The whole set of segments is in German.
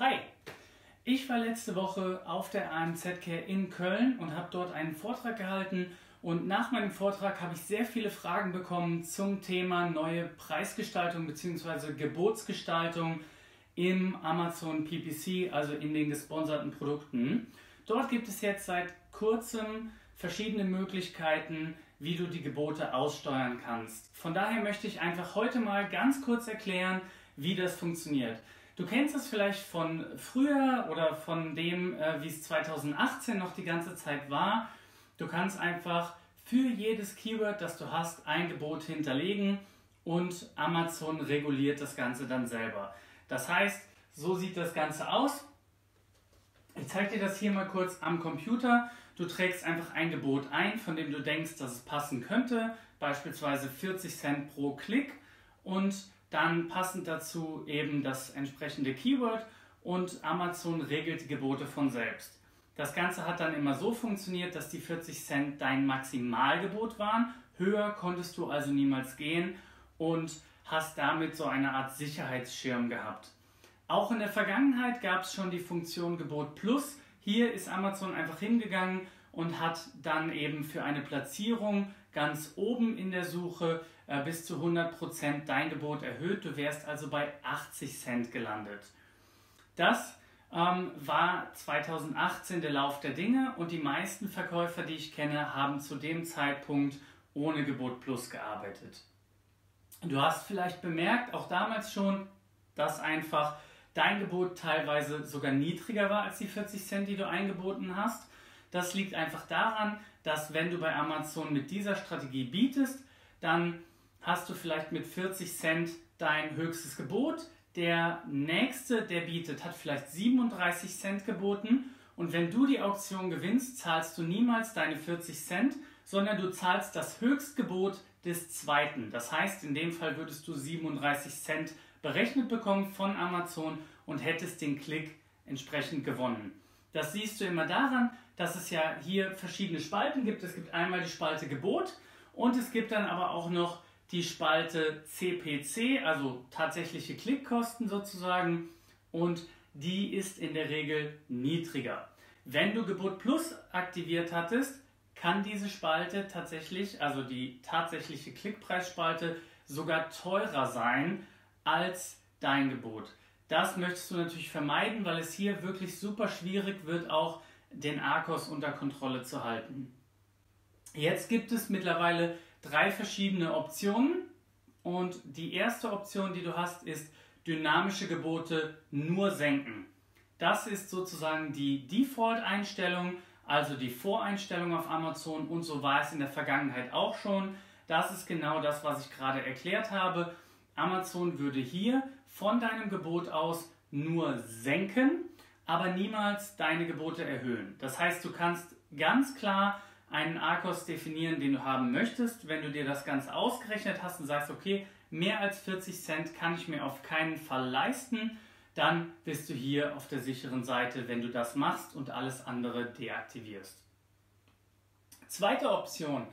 Hi, ich war letzte Woche auf der AMZ-Care in Köln und habe dort einen Vortrag gehalten. Und nach meinem Vortrag habe ich sehr viele Fragen bekommen zum Thema neue Preisgestaltung bzw. Gebotsgestaltung im Amazon PPC, also in den gesponserten Produkten. Dort gibt es jetzt seit kurzem verschiedene Möglichkeiten, wie du die Gebote aussteuern kannst. Von daher möchte ich einfach heute mal ganz kurz erklären, wie das funktioniert. Du kennst es vielleicht von früher oder von dem, äh, wie es 2018 noch die ganze Zeit war. Du kannst einfach für jedes Keyword, das du hast, ein Gebot hinterlegen und Amazon reguliert das Ganze dann selber. Das heißt, so sieht das Ganze aus. Ich zeige dir das hier mal kurz am Computer. Du trägst einfach ein Gebot ein, von dem du denkst, dass es passen könnte, beispielsweise 40 Cent pro Klick und dann passend dazu eben das entsprechende Keyword und Amazon regelt die Gebote von selbst. Das Ganze hat dann immer so funktioniert, dass die 40 Cent dein Maximalgebot waren. Höher konntest du also niemals gehen und hast damit so eine Art Sicherheitsschirm gehabt. Auch in der Vergangenheit gab es schon die Funktion Gebot Plus. Hier ist Amazon einfach hingegangen und hat dann eben für eine Platzierung ganz oben in der Suche äh, bis zu 100% dein Gebot erhöht. Du wärst also bei 80 Cent gelandet. Das ähm, war 2018 der Lauf der Dinge und die meisten Verkäufer, die ich kenne, haben zu dem Zeitpunkt ohne Gebot Plus gearbeitet. Du hast vielleicht bemerkt, auch damals schon, dass einfach dein Gebot teilweise sogar niedriger war als die 40 Cent, die du eingeboten hast. Das liegt einfach daran, dass wenn du bei Amazon mit dieser Strategie bietest, dann hast du vielleicht mit 40 Cent dein höchstes Gebot. Der nächste, der bietet, hat vielleicht 37 Cent geboten. Und wenn du die Auktion gewinnst, zahlst du niemals deine 40 Cent, sondern du zahlst das Höchstgebot des zweiten. Das heißt, in dem Fall würdest du 37 Cent berechnet bekommen von Amazon und hättest den Klick entsprechend gewonnen. Das siehst du immer daran, dass es ja hier verschiedene Spalten gibt. Es gibt einmal die Spalte Gebot und es gibt dann aber auch noch die Spalte CPC, also tatsächliche Klickkosten sozusagen und die ist in der Regel niedriger. Wenn du Gebot Plus aktiviert hattest, kann diese Spalte tatsächlich, also die tatsächliche Klickpreisspalte, sogar teurer sein als dein Gebot. Das möchtest du natürlich vermeiden, weil es hier wirklich super schwierig wird, auch den Arkos unter Kontrolle zu halten. Jetzt gibt es mittlerweile drei verschiedene Optionen und die erste Option, die du hast, ist dynamische Gebote nur senken. Das ist sozusagen die Default-Einstellung, also die Voreinstellung auf Amazon und so war es in der Vergangenheit auch schon. Das ist genau das, was ich gerade erklärt habe. Amazon würde hier von deinem Gebot aus nur senken, aber niemals deine Gebote erhöhen. Das heißt, du kannst ganz klar einen ARKOS definieren, den du haben möchtest. Wenn du dir das Ganze ausgerechnet hast und sagst, okay, mehr als 40 Cent kann ich mir auf keinen Fall leisten, dann bist du hier auf der sicheren Seite, wenn du das machst und alles andere deaktivierst. Zweite Option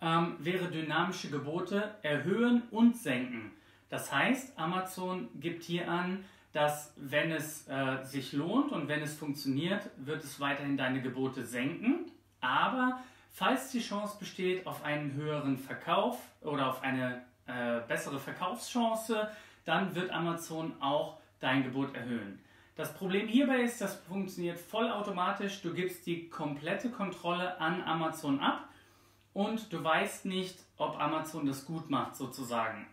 ähm, wäre dynamische Gebote erhöhen und senken. Das heißt, Amazon gibt hier an, dass wenn es äh, sich lohnt und wenn es funktioniert, wird es weiterhin deine Gebote senken. Aber falls die Chance besteht auf einen höheren Verkauf oder auf eine äh, bessere Verkaufschance, dann wird Amazon auch dein Gebot erhöhen. Das Problem hierbei ist, das funktioniert vollautomatisch. Du gibst die komplette Kontrolle an Amazon ab und du weißt nicht, ob Amazon das gut macht sozusagen.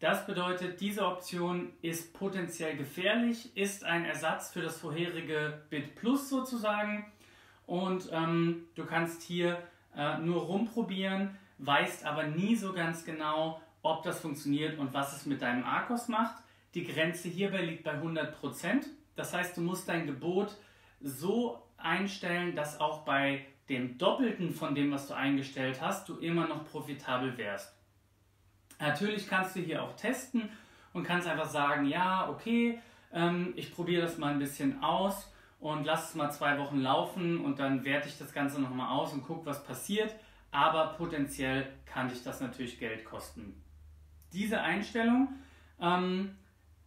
Das bedeutet, diese Option ist potenziell gefährlich, ist ein Ersatz für das vorherige Bit Plus sozusagen und ähm, du kannst hier äh, nur rumprobieren, weißt aber nie so ganz genau, ob das funktioniert und was es mit deinem Arkos macht. Die Grenze hierbei liegt bei 100%. Das heißt, du musst dein Gebot so einstellen, dass auch bei dem Doppelten von dem, was du eingestellt hast, du immer noch profitabel wärst. Natürlich kannst du hier auch testen und kannst einfach sagen, ja, okay, ähm, ich probiere das mal ein bisschen aus und lass es mal zwei Wochen laufen und dann werte ich das Ganze nochmal aus und gucke, was passiert. Aber potenziell kann dich das natürlich Geld kosten. Diese Einstellung, ähm,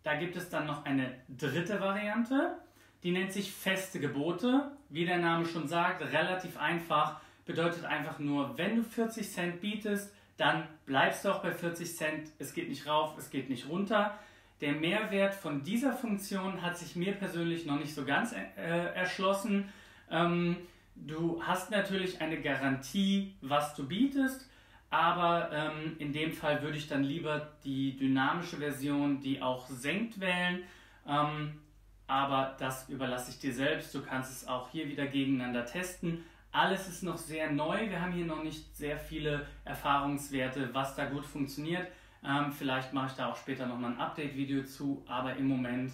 da gibt es dann noch eine dritte Variante. Die nennt sich feste Gebote. Wie der Name schon sagt, relativ einfach. Bedeutet einfach nur, wenn du 40 Cent bietest, dann bleibst du auch bei 40 Cent. Es geht nicht rauf, es geht nicht runter. Der Mehrwert von dieser Funktion hat sich mir persönlich noch nicht so ganz äh, erschlossen. Ähm, du hast natürlich eine Garantie, was du bietest, aber ähm, in dem Fall würde ich dann lieber die dynamische Version, die auch senkt, wählen. Ähm, aber das überlasse ich dir selbst. Du kannst es auch hier wieder gegeneinander testen. Alles ist noch sehr neu. Wir haben hier noch nicht sehr viele Erfahrungswerte, was da gut funktioniert. Ähm, vielleicht mache ich da auch später nochmal ein Update-Video zu, aber im Moment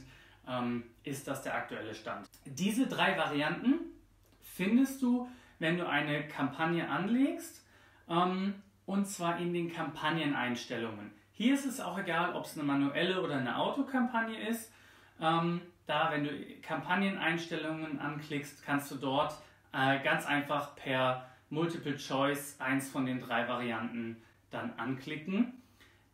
ähm, ist das der aktuelle Stand. Diese drei Varianten findest du, wenn du eine Kampagne anlegst, ähm, und zwar in den Kampagneneinstellungen. Hier ist es auch egal, ob es eine manuelle oder eine Autokampagne ist. Ähm, da, wenn du Kampagneneinstellungen anklickst, kannst du dort äh, ganz einfach per Multiple Choice eins von den drei Varianten dann anklicken.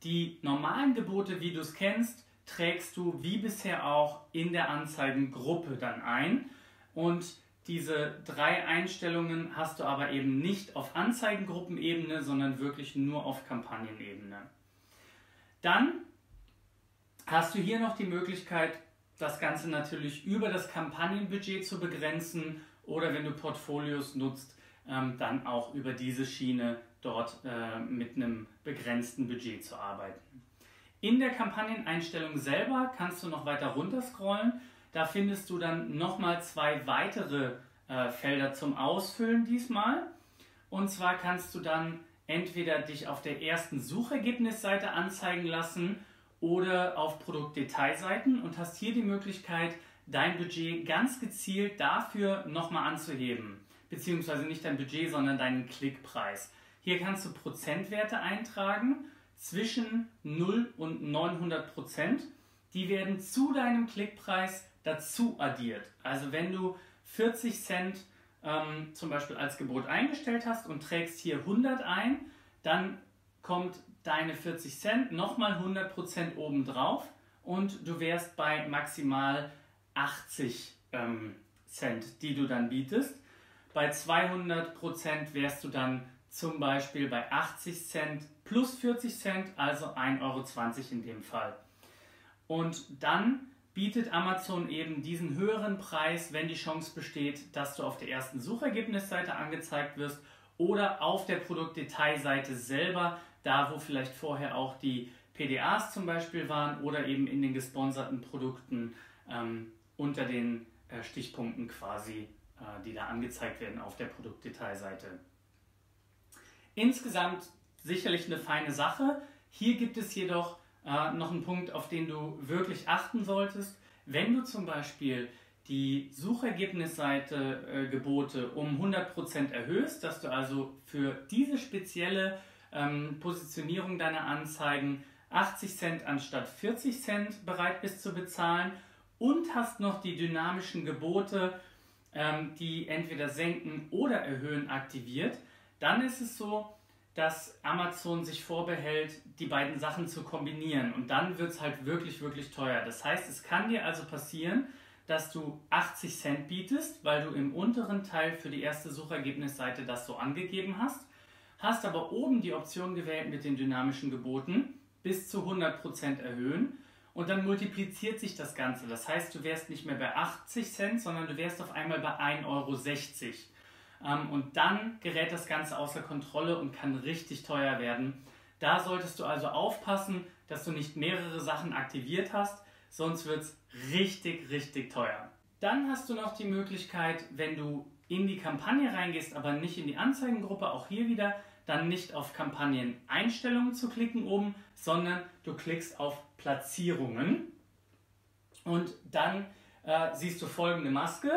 Die normalen Gebote, wie du es kennst, trägst du wie bisher auch in der Anzeigengruppe dann ein. Und diese drei Einstellungen hast du aber eben nicht auf Anzeigengruppenebene, sondern wirklich nur auf Kampagnenebene. Dann hast du hier noch die Möglichkeit, das Ganze natürlich über das Kampagnenbudget zu begrenzen oder wenn du Portfolios nutzt, ähm, dann auch über diese Schiene dort äh, mit einem begrenzten Budget zu arbeiten. In der Kampagneneinstellung selber kannst du noch weiter runter scrollen. Da findest du dann nochmal zwei weitere äh, Felder zum Ausfüllen diesmal. Und zwar kannst du dann entweder dich auf der ersten Suchergebnisseite anzeigen lassen oder auf Produktdetailseiten und hast hier die Möglichkeit, dein Budget ganz gezielt dafür nochmal anzuheben. Beziehungsweise nicht dein Budget, sondern deinen Klickpreis. Hier kannst du Prozentwerte eintragen zwischen 0 und 900 Prozent. Die werden zu deinem Klickpreis dazu addiert. Also wenn du 40 Cent ähm, zum Beispiel als Gebot eingestellt hast und trägst hier 100 ein, dann kommt deine 40 Cent nochmal 100 Prozent obendrauf und du wärst bei maximal 80 ähm, Cent, die du dann bietest. Bei 200 Prozent wärst du dann zum Beispiel bei 80 Cent plus 40 Cent, also 1,20 Euro in dem Fall. Und dann bietet Amazon eben diesen höheren Preis, wenn die Chance besteht, dass du auf der ersten Suchergebnisseite angezeigt wirst oder auf der Produktdetailseite selber, da wo vielleicht vorher auch die PDAs zum Beispiel waren oder eben in den gesponserten Produkten ähm, unter den äh, Stichpunkten quasi, äh, die da angezeigt werden auf der Produktdetailseite. Insgesamt sicherlich eine feine Sache. Hier gibt es jedoch äh, noch einen Punkt, auf den du wirklich achten solltest. Wenn du zum Beispiel die Suchergebnisseite äh, Gebote um 100% erhöhst, dass du also für diese spezielle ähm, Positionierung deiner Anzeigen 80 Cent anstatt 40 Cent bereit bist zu bezahlen und hast noch die dynamischen Gebote, ähm, die entweder senken oder erhöhen, aktiviert, dann ist es so, dass Amazon sich vorbehält, die beiden Sachen zu kombinieren. Und dann wird es halt wirklich, wirklich teuer. Das heißt, es kann dir also passieren, dass du 80 Cent bietest, weil du im unteren Teil für die erste Suchergebnisseite das so angegeben hast, hast aber oben die Option gewählt mit den dynamischen Geboten bis zu 100% erhöhen und dann multipliziert sich das Ganze. Das heißt, du wärst nicht mehr bei 80 Cent, sondern du wärst auf einmal bei 1,60 Euro. Ähm, und dann gerät das Ganze außer Kontrolle und kann richtig teuer werden. Da solltest du also aufpassen, dass du nicht mehrere Sachen aktiviert hast, sonst wird es richtig, richtig teuer. Dann hast du noch die Möglichkeit, wenn du in die Kampagne reingehst, aber nicht in die Anzeigengruppe, auch hier wieder, dann nicht auf Kampagneneinstellungen zu klicken oben, sondern du klickst auf Platzierungen. Und dann äh, siehst du folgende Maske.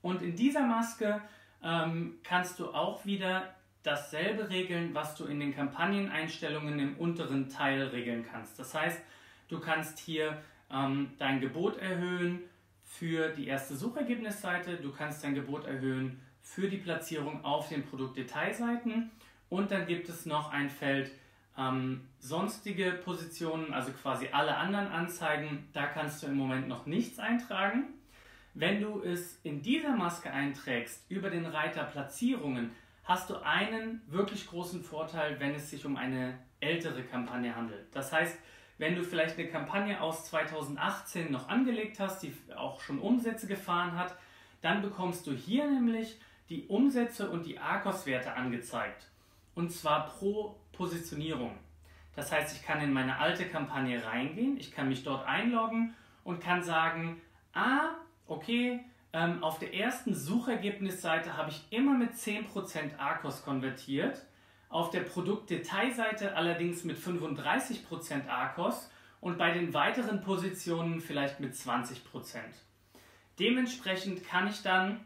Und in dieser Maske ähm, kannst du auch wieder dasselbe regeln, was du in den Kampagneneinstellungen im unteren Teil regeln kannst. Das heißt, du kannst hier ähm, dein Gebot erhöhen für die erste Suchergebnisseite, du kannst dein Gebot erhöhen für die Platzierung auf den Produktdetailseiten und dann gibt es noch ein Feld ähm, sonstige Positionen, also quasi alle anderen Anzeigen, da kannst du im Moment noch nichts eintragen. Wenn du es in dieser Maske einträgst, über den Reiter Platzierungen, hast du einen wirklich großen Vorteil, wenn es sich um eine ältere Kampagne handelt. Das heißt, wenn du vielleicht eine Kampagne aus 2018 noch angelegt hast, die auch schon Umsätze gefahren hat, dann bekommst du hier nämlich die Umsätze und die ARKOS-Werte angezeigt. Und zwar pro Positionierung. Das heißt, ich kann in meine alte Kampagne reingehen, ich kann mich dort einloggen und kann sagen, ah, okay, ähm, auf der ersten Suchergebnisseite habe ich immer mit 10% ARKOS konvertiert, auf der Produktdetailseite allerdings mit 35% ARKOS und bei den weiteren Positionen vielleicht mit 20%. Dementsprechend kann ich dann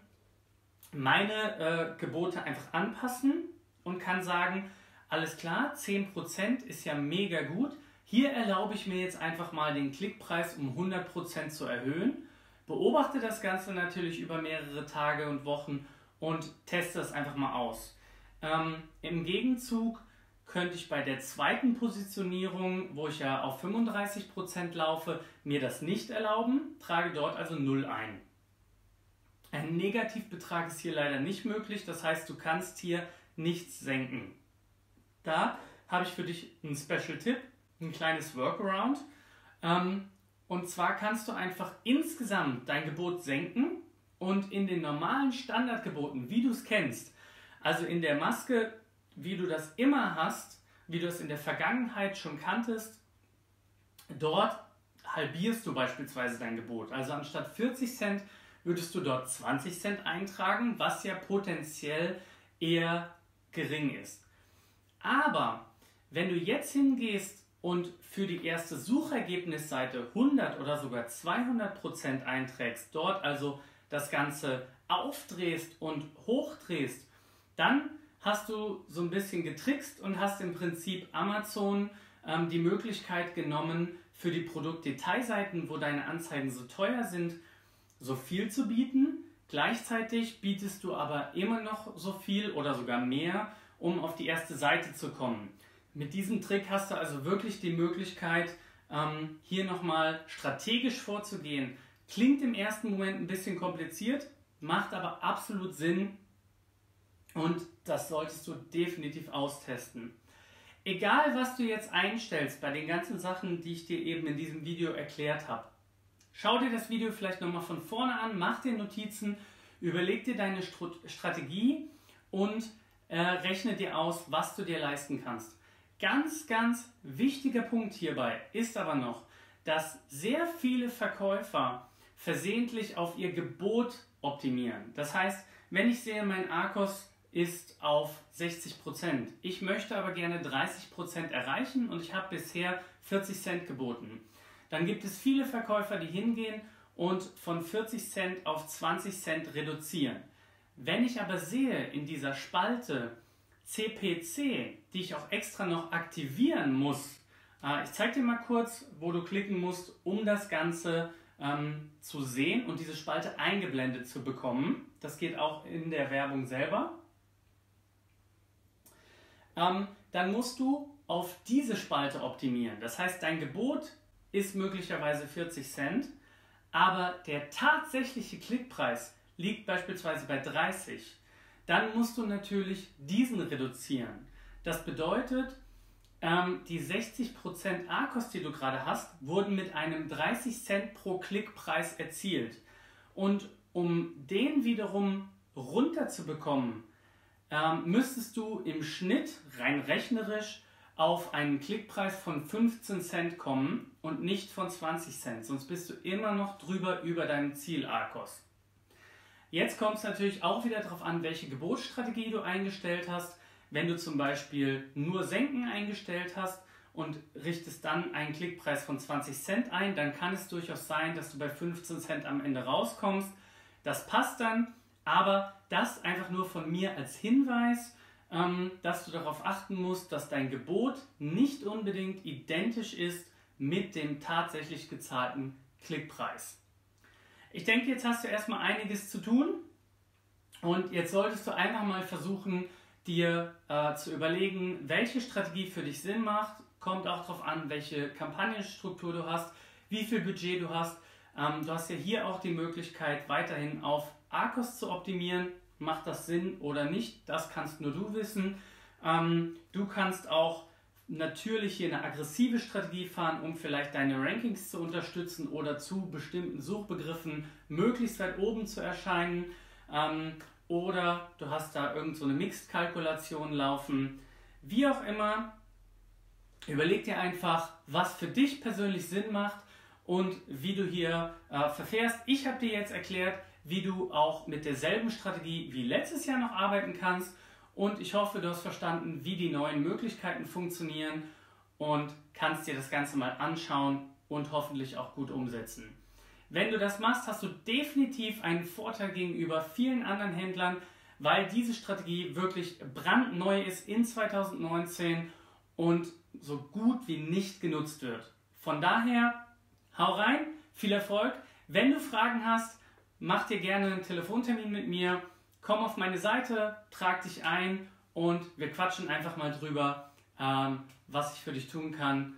meine äh, Gebote einfach anpassen und kann sagen, alles klar, 10% ist ja mega gut. Hier erlaube ich mir jetzt einfach mal den Klickpreis um 100% zu erhöhen. Beobachte das Ganze natürlich über mehrere Tage und Wochen und teste es einfach mal aus. Ähm, Im Gegenzug könnte ich bei der zweiten Positionierung, wo ich ja auf 35% laufe, mir das nicht erlauben, trage dort also 0 ein. Ein Negativbetrag ist hier leider nicht möglich, das heißt, du kannst hier nichts senken. Da habe ich für dich einen Special-Tipp, ein kleines Workaround. Ähm, und zwar kannst du einfach insgesamt dein Gebot senken und in den normalen Standardgeboten, wie du es kennst, also in der Maske, wie du das immer hast, wie du es in der Vergangenheit schon kanntest, dort halbierst du beispielsweise dein Gebot. Also anstatt 40 Cent würdest du dort 20 Cent eintragen, was ja potenziell eher gering ist. Aber wenn du jetzt hingehst und für die erste Suchergebnisseite 100 oder sogar 200 Prozent einträgst, dort also das Ganze aufdrehst und hochdrehst, dann hast du so ein bisschen getrickst und hast im Prinzip Amazon ähm, die Möglichkeit genommen, für die Produktdetailseiten, wo deine Anzeigen so teuer sind, so viel zu bieten. Gleichzeitig bietest du aber immer noch so viel oder sogar mehr, um auf die erste Seite zu kommen. Mit diesem Trick hast du also wirklich die Möglichkeit, ähm, hier nochmal strategisch vorzugehen. Klingt im ersten Moment ein bisschen kompliziert, macht aber absolut Sinn, und das solltest du definitiv austesten. Egal, was du jetzt einstellst bei den ganzen Sachen, die ich dir eben in diesem Video erklärt habe, schau dir das Video vielleicht nochmal von vorne an, mach dir Notizen, überleg dir deine Strategie und äh, rechne dir aus, was du dir leisten kannst. Ganz, ganz wichtiger Punkt hierbei ist aber noch, dass sehr viele Verkäufer versehentlich auf ihr Gebot optimieren. Das heißt, wenn ich sehe, mein Arcos ist auf 60 Prozent. Ich möchte aber gerne 30 Prozent erreichen und ich habe bisher 40 Cent geboten. Dann gibt es viele Verkäufer, die hingehen und von 40 Cent auf 20 Cent reduzieren. Wenn ich aber sehe in dieser Spalte CPC, die ich auch extra noch aktivieren muss, äh, ich zeige dir mal kurz, wo du klicken musst, um das Ganze ähm, zu sehen und diese Spalte eingeblendet zu bekommen. Das geht auch in der Werbung selber ähm, dann musst du auf diese Spalte optimieren. Das heißt, dein Gebot ist möglicherweise 40 Cent, aber der tatsächliche Klickpreis liegt beispielsweise bei 30. Dann musst du natürlich diesen reduzieren. Das bedeutet, ähm, die 60% A-Kost, die du gerade hast, wurden mit einem 30 Cent pro Klickpreis erzielt. Und um den wiederum runterzubekommen, ähm, müsstest du im Schnitt rein rechnerisch auf einen Klickpreis von 15 Cent kommen und nicht von 20 Cent, sonst bist du immer noch drüber über deinem Ziel Arcos. Jetzt kommt es natürlich auch wieder darauf an, welche Gebotsstrategie du eingestellt hast. Wenn du zum Beispiel nur Senken eingestellt hast und richtest dann einen Klickpreis von 20 Cent ein, dann kann es durchaus sein, dass du bei 15 Cent am Ende rauskommst. Das passt dann, aber das einfach nur von mir als Hinweis, ähm, dass du darauf achten musst, dass dein Gebot nicht unbedingt identisch ist mit dem tatsächlich gezahlten Klickpreis. Ich denke, jetzt hast du erstmal einiges zu tun und jetzt solltest du einfach mal versuchen, dir äh, zu überlegen, welche Strategie für dich Sinn macht. Kommt auch darauf an, welche Kampagnenstruktur du hast, wie viel Budget du hast Ähm, du hast ja hier auch die Möglichkeit, weiterhin auf Arcos zu optimieren. Macht das Sinn oder nicht? Das kannst nur du wissen. Ähm, du kannst auch natürlich hier eine aggressive Strategie fahren, um vielleicht deine Rankings zu unterstützen oder zu bestimmten Suchbegriffen möglichst weit oben zu erscheinen. Ähm, oder du hast da irgend so eine Mixed-Kalkulation laufen. Wie auch immer, überleg dir einfach, was für dich persönlich Sinn macht und wie du hier äh, verfährst. Ich habe dir jetzt erklärt, wie du auch mit derselben Strategie wie letztes Jahr noch arbeiten kannst und ich hoffe, du hast verstanden, wie die neuen Möglichkeiten funktionieren und kannst dir das Ganze mal anschauen und hoffentlich auch gut umsetzen. Wenn du das machst, hast du definitiv einen Vorteil gegenüber vielen anderen Händlern, weil diese Strategie wirklich brandneu ist in 2019 und so gut wie nicht genutzt wird. Von daher, hau rein, viel Erfolg. Wenn du Fragen hast, mach dir gerne einen Telefontermin mit mir, komm auf meine Seite, trag dich ein und wir quatschen einfach mal drüber, ähm, was ich für dich tun kann.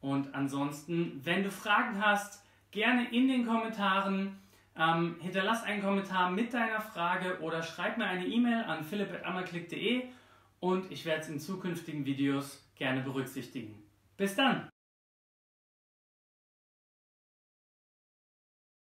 Und ansonsten, wenn du Fragen hast, gerne in den Kommentaren. Ähm, hinterlass einen Kommentar mit deiner Frage oder schreib mir eine E-Mail an philipp.ammerklick.de und ich werde es in zukünftigen Videos gerne berücksichtigen. Bis dann!